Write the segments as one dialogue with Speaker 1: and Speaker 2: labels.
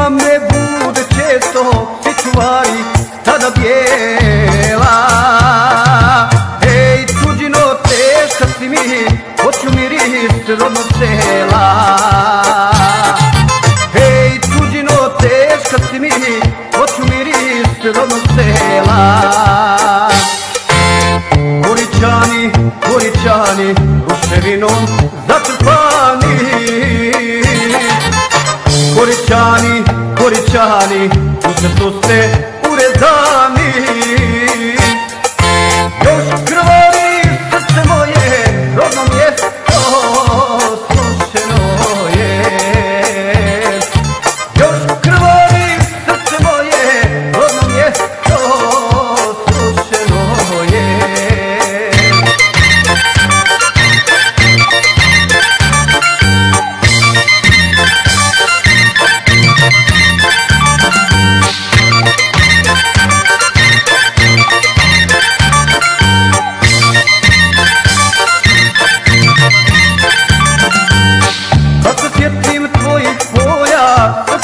Speaker 1: Zima me bude često pečvari, tada bijela. Ej, tuđino teška si mi, hoću miris rodnog sela. Ej, tuđino teška si mi, hoću miris rodnog sela. Koričani, koričani, ruševinom zatrpani Koričani Shahani कुछ सोचते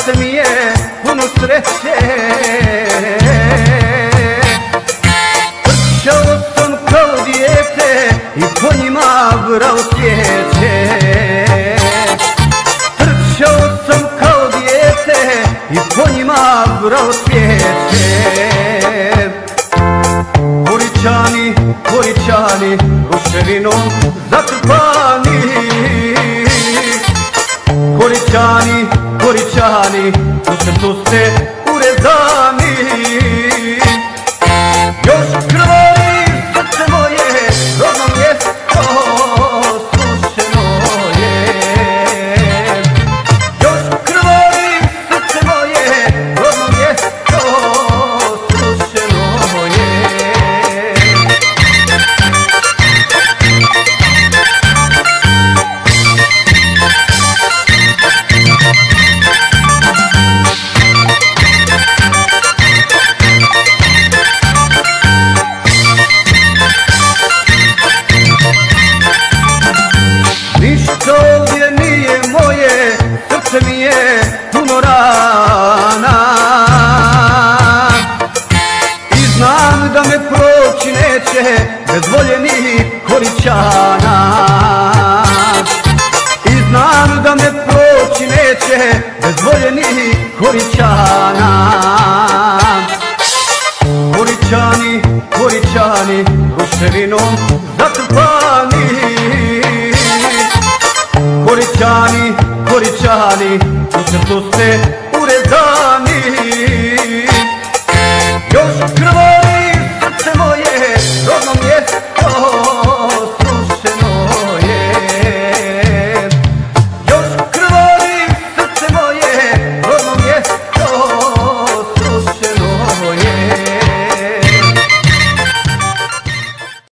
Speaker 1: boja, srce mi je puno sreće. Trčao sam kao dijete i po njima brao svijeće. Trčao sam kao dijete i po njima brao svijeće. Koričani, koričani, ruševinom zatrpani Koričani, गोरी चाहनी तुझसे तुझसे। Puno rana. I znam da me proći neće bez voljenih koričana I znam da me proći neće bez voljenih koričana Koričani, koričani, ruševinom zatrpani मोरी चाली तुझ तुझसे पूरे जा